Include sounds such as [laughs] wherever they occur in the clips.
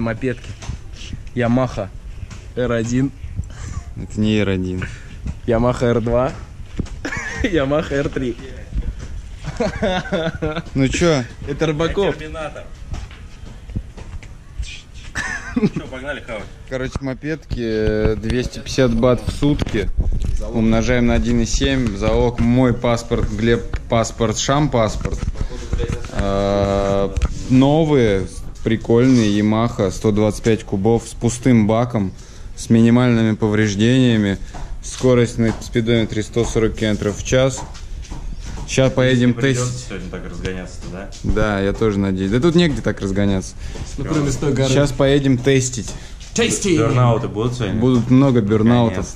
мопедки. Yamaha R1, Это не R1. Yamaha R2, Yamaha R3. Ну чё, Это Рыбаков. Терминатор. Что, погнали хавать? короче, мопедки э, 250 бат в сутки. Умножаем на 1,7. Залог мой паспорт, Глеб паспорт, Шам паспорт. А, Новые, прикольные, Yamaha 125 кубов с пустым баком, с минимальными повреждениями. Скорость на спидометре 140 км в час. Сейчас поедем тестить. сегодня так разгоняться да? Да, я тоже надеюсь. Да тут негде так разгоняться. Ну, кроме с той горы. Сейчас поедем тестить. Tasty! Бернауты будут сегодня? Будут много бернаутов.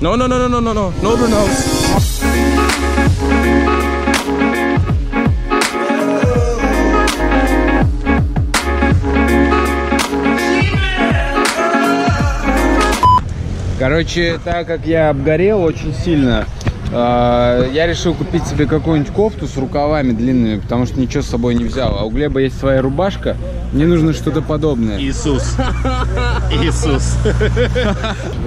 No, no, no, no, no, no, no, no burnouts. Короче, так как я обгорел очень сильно, я решил купить себе какую-нибудь кофту с рукавами длинными, потому что ничего с собой не взял. А у Глеба есть своя рубашка, мне нужно что-то подобное. Иисус. [laughs] Иисус.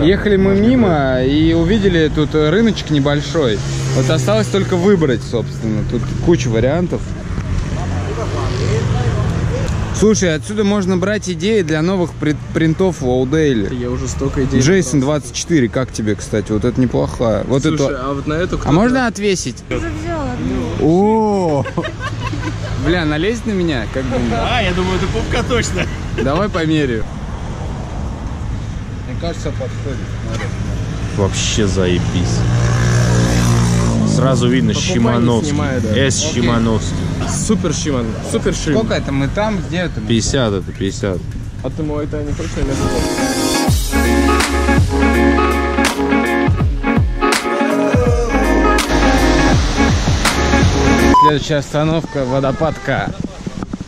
Ехали мы мимо и увидели тут рыночек небольшой. Вот осталось только выбрать, собственно. Тут куча вариантов. Слушай, отсюда можно брать идеи для новых принтов в Олдейле. Я уже столько идей. Джейсон 24, как тебе, кстати? Вот это неплохая. Вот Слушай, это. а вот на эту А можно отвесить? Уже взял одну. О! Бля, налезть на меня? Как бы. А, я думаю, это пупка точно. Давай померяю. Мне кажется, подходит. Вообще заебись. Сразу видно Покупай, не Шимановский. снимай, да. С Окей. Шимановский. Супер Шиман, супер Шим. Сколько это? Мы там, где это? 50 это 50. А ты мой это не на место? Следующая остановка водопадка.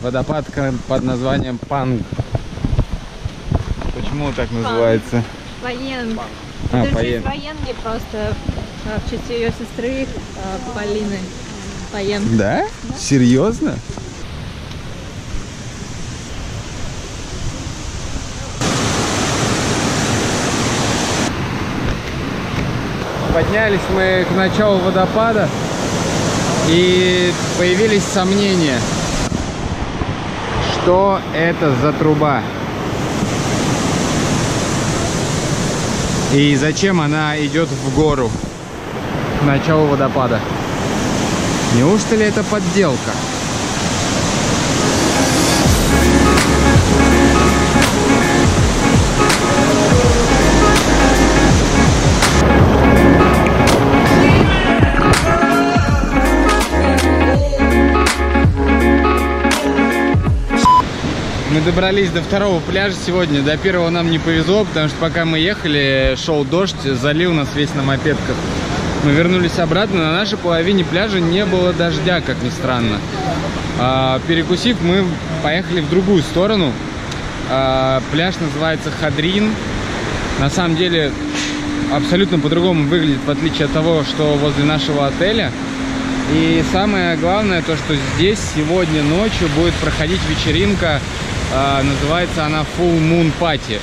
Водопадка под названием Панг. Почему так называется? Военный. А, же военный просто а, в честь ее сестры а, Полины. Поен. Да? Серьезно? Поднялись мы к началу водопада и появились сомнения, что это за труба и зачем она идет в гору к началу водопада. Неужто ли это подделка? Мы добрались до второго пляжа сегодня. До первого нам не повезло, потому что пока мы ехали, шел дождь, залил нас весь на мопедках. Мы вернулись обратно, на нашей половине пляжа не было дождя, как ни странно. А, перекусив, мы поехали в другую сторону. А, пляж называется Хадрин. На самом деле, абсолютно по-другому выглядит, в отличие от того, что возле нашего отеля. И самое главное, то, что здесь сегодня ночью будет проходить вечеринка, а, называется она Full Moon Party.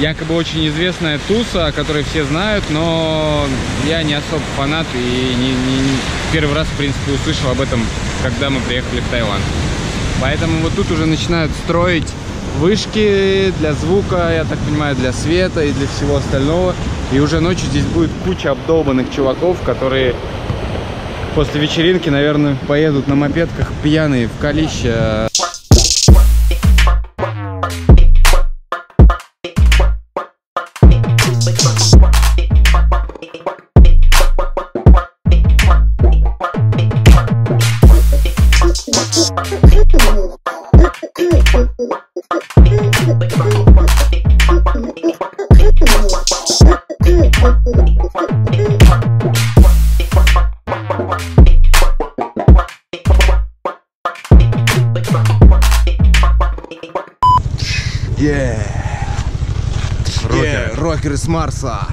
Якобы очень известная туса, о которой все знают, но я не особо фанат и не, не- не- первый раз, в принципе, услышал об этом, когда мы приехали в Таиланд. Поэтому вот тут уже начинают строить вышки для звука, я так понимаю, для света и для всего остального. И уже ночью здесь будет куча обдолбанных чуваков, которые после вечеринки, наверное, поедут на мопедках пьяные в колище. С Марса.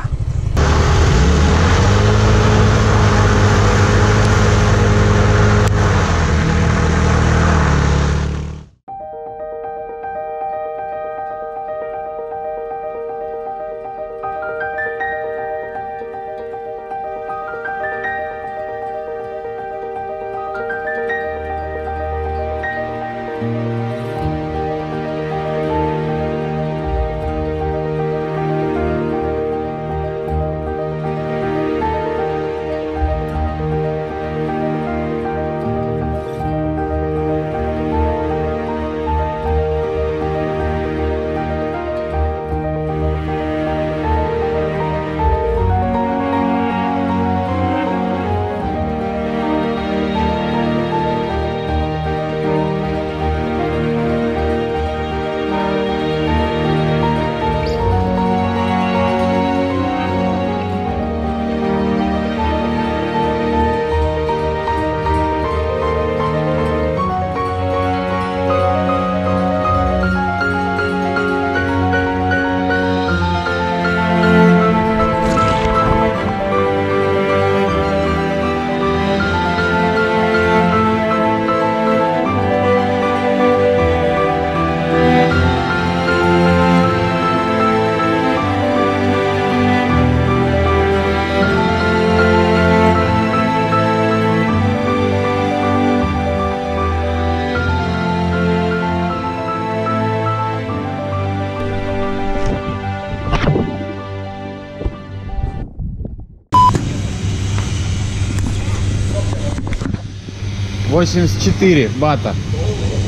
Восемьдесят четыре бата.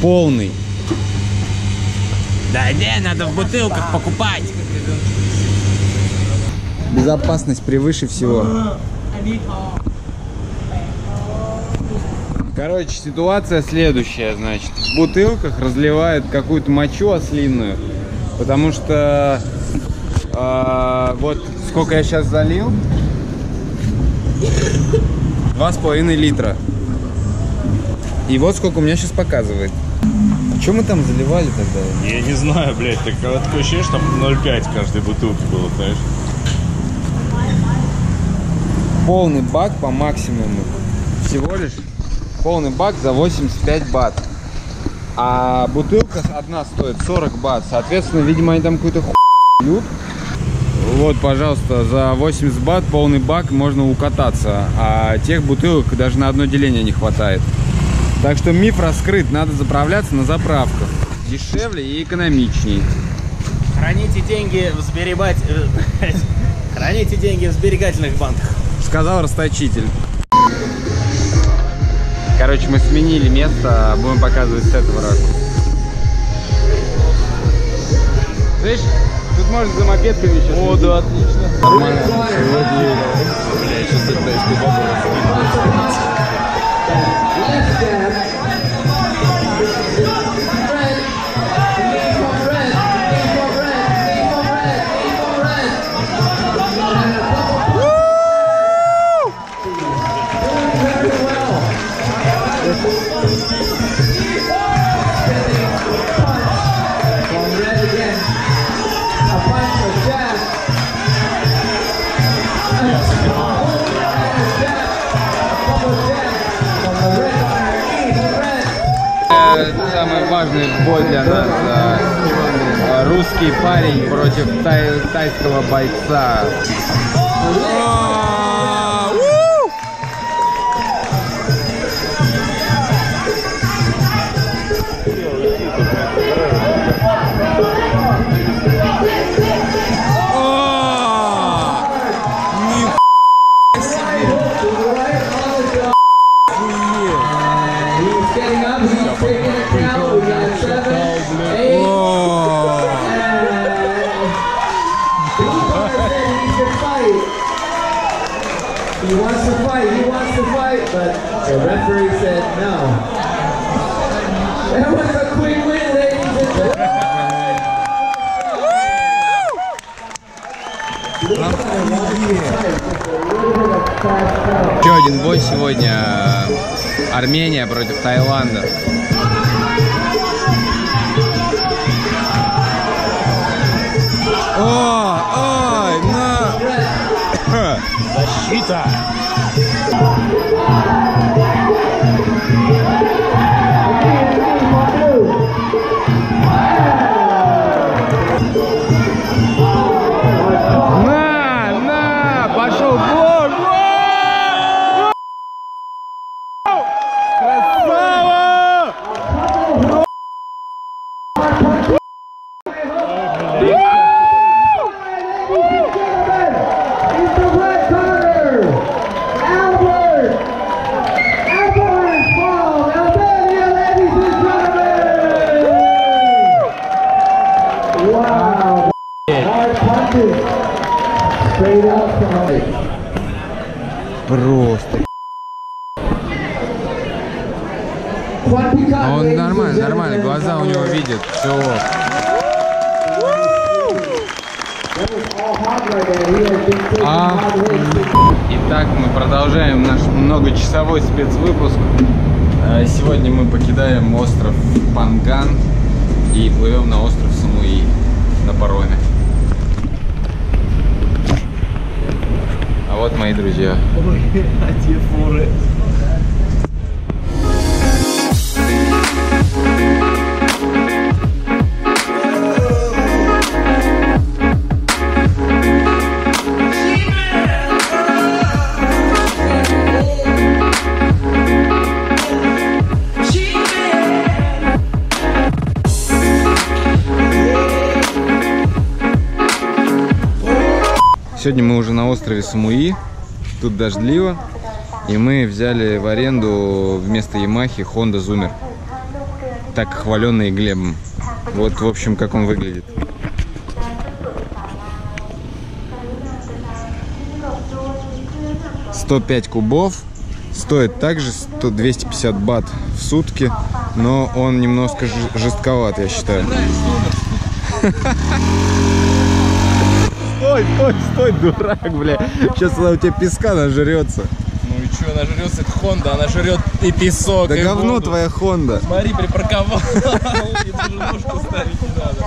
Полный. Да не, надо в бутылках покупать. Безопасность превыше всего. Короче, ситуация следующая, значит. В бутылках разливают какую-то мочу ослинную, потому что а, вот сколько я сейчас залил? Два с половиной литра. И вот сколько у меня сейчас показывает. Что мы там заливали тогда? Я не знаю, блядь, так а такое ощущение, что там 0,5 каждой бутылки было, знаешь? полный бак по максимуму. Всего лишь полный бак за 85 бат. А бутылка одна стоит 40 бат. Соответственно, видимо, они там какую-то хуй. Вот, пожалуйста, за 80 бат полный бак можно укататься. А тех бутылок даже на одно деление не хватает. Так что миф раскрыт. Надо заправляться на заправках. Дешевле и экономичнее. Храните деньги в сберегать... э, [laughs] Храните деньги в сберегательных банках. Сказал расточитель. Короче, мы сменили место, будем показывать с этого ракурса. Слышь, тут можно за мопедками еще. О, да, отлично. Нормально. Бля, сейчас тогда из бабы Э, важный бой для нас. э, Русский парень против тай- тайского бойца. Еще один бой сегодня. Армения против Таиланда. О, ой, на... Защита! А. Итак, мы продолжаем наш многочасовой спецвыпуск. Э, Сегодня мы покидаем остров Панган и плывем на остров Самуи на пароме. А вот мои друзья. [laughs] Сегодня мы уже на острове Самуи. Тут дождливо. И мы взяли в аренду вместо Ямахи Honda Zoomer. Так хваленный Глебом. Вот, в общем, как он выглядит. Сто пять кубов. Стоит также 100, 250 бат в сутки. Но он немножко жестковат, я считаю. Стой, стой, стой, дурак, бля. Сейчас она у тебя песка нажрется. Ну и что, она жрет, это Honda, она жрет и песок, Да и говно воду. твоя Хонда. Смотри, припарковал, и даже ножку ставить не надо.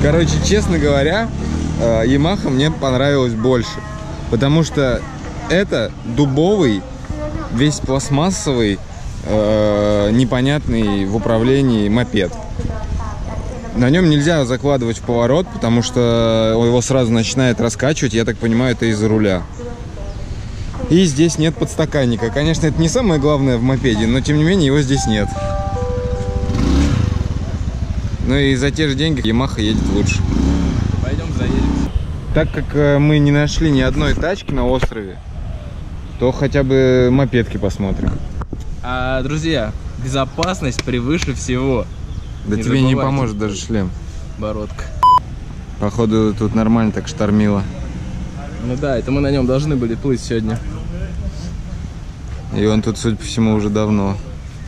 Короче, честно говоря, э, Yamaha мне понравилась больше. Потому что это дубовый, весь пластмассовый, э, непонятный в управлении мопед. На нем нельзя закладывать в поворот, потому что его сразу начинает раскачивать. Я так понимаю, это из-за руля. И здесь нет подстаканника. Конечно, это не самое главное в мопеде, но тем не менее его здесь нет. Ну и за те же деньги Yamaha едет лучше. Пойдем заедем. Так как э, мы не нашли ни одной тачки на острове, то хотя бы мопедки посмотрим. А, друзья, безопасность превыше всего. Да Не тебе не поможет даже шлем. Бородка. Походу тут нормально так штормило. Ну да, это мы на нем должны были плыть сегодня. И он тут, судя по всему, уже давно.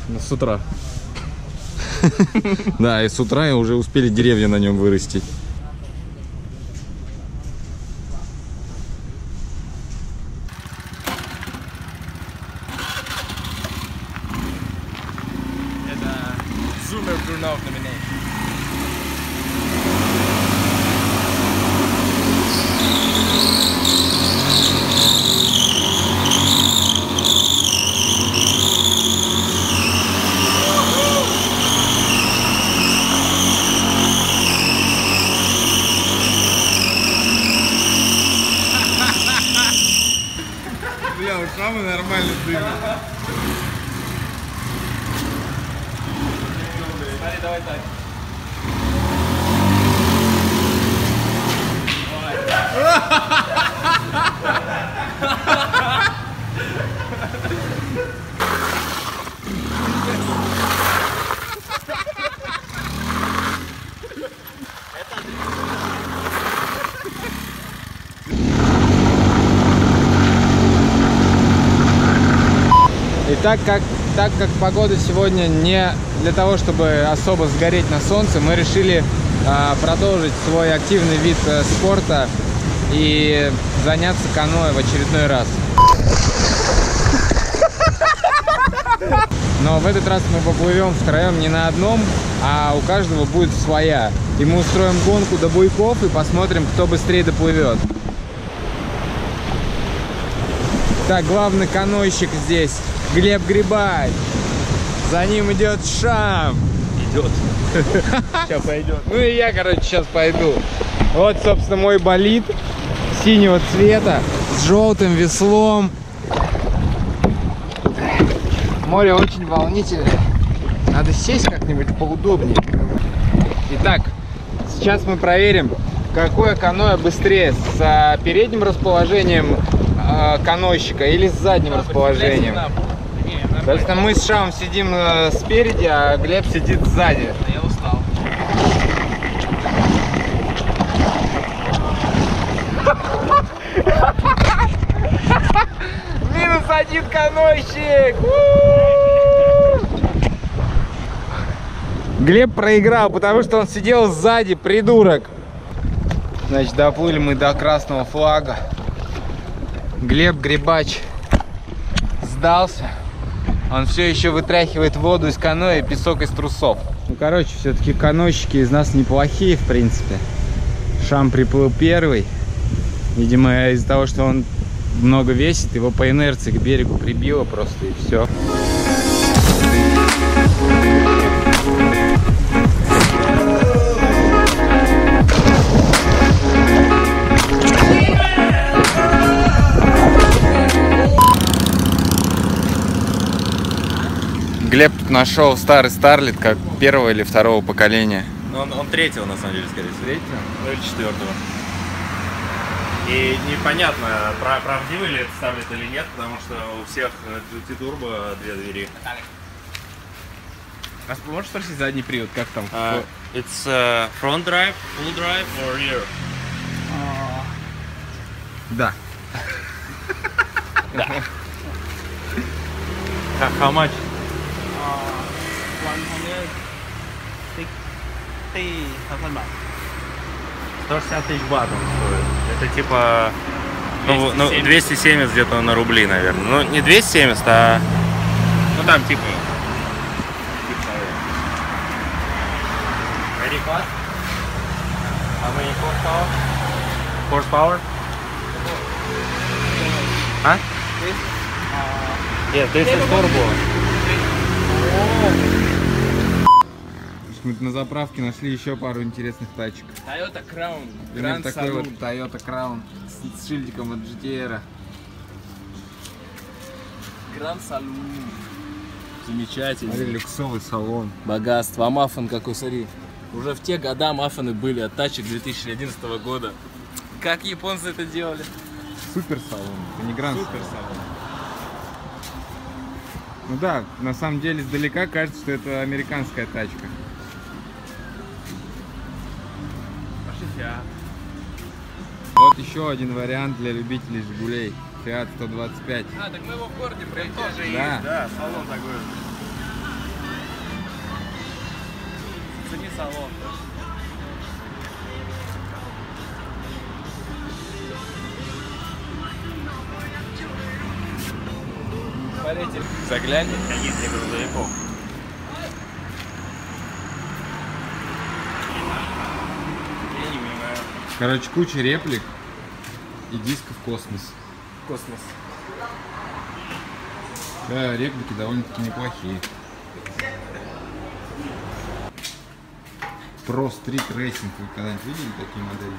Ну, с утра. [laughs] Да, и с утра уже успели деревья на нем вырастить. Это Zoomer Brunov Nomination. Бля, вот самый нормальный дым. Смотри, давай так. И так как, так как погода сегодня не для того, чтобы особо сгореть на солнце, мы решили а, продолжить свой активный вид э, спорта и заняться каноэ в очередной раз. Но в этот раз мы поплывем втроем не на одном, а у каждого будет своя. И мы устроим гонку до буйков и посмотрим, кто быстрее доплывет. Так, главный канойщик здесь Глеб Грибач. За ним идет Шам. Идет. [laughs] Сейчас пойдет. Ну и я, короче, сейчас пойду. Вот, собственно, мой болид синего цвета с желтым веслом. Море очень волнительное. Надо сесть как-нибудь поудобнее. Итак, сейчас мы проверим, какое каноэ быстрее, с а, передним расположением а, канойщика или с задним расположением. То есть мы с Шамом сидим э, спереди, а Глеб сидит сзади. Я устал. Минус один канойщик! Глеб проиграл, потому что он сидел сзади, придурок. Значит, доплыли мы до красного флага. Глеб Грибач сдался. Он все еще вытряхивает воду из каноэ и песок из трусов. Ну, короче, все-таки канойщики из нас неплохие, в принципе. Шам приплыл первый. Видимо, из-за того, что он много весит, его по инерции к берегу прибило просто и все. Глеб тут нашел старый Старлит, как первого или второго поколения. Ну, он, он третьего, на самом деле, скорее всего. Третьего? Ну, или четвертого. И непонятно, пра- правдивый ли это ставит или нет, потому что у всех э, Duty Turbo две двери. А можешь спросить задний привод, как там? Uh, it's uh, front drive, full drive or rear? [laughs] Да. How, how much? 160 тысяч бат он стоит. Это типа... Ну, ну, 270 где-то на рубли, наверное. Ну, не 270, а... Ну, там типа... Fast? How many horsepower? Horsepower? А? This is turbo. Мы на заправке нашли еще пару интересных тачек. Toyota Crown. Например, Grand такой вот Saloon. Toyota Crown с, с шильдиком от GTR. Grand Saloon. Смотри, Замечательный. люксовый салон. Богатство. А маффин какой, смотри. Уже в те года маффины были от тачек 2011 года. Как японцы это делали? Супер салон. Это не гранд Супер салон. Ну да, на самом деле издалека кажется, что это американская тачка. Вот еще один вариант для любителей Жигулей. Fiat 125. А, так мы его в городе проезжали. Да. Да, салон такой. Цени салон. Смотрите, заглянь. Конец для грузовиков. Я не понимаю. Короче, куча реплик и дисков космос. Космос. Да, реплики довольно-таки неплохие. Pro Street Racing. Вы когда-нибудь видели такие модели?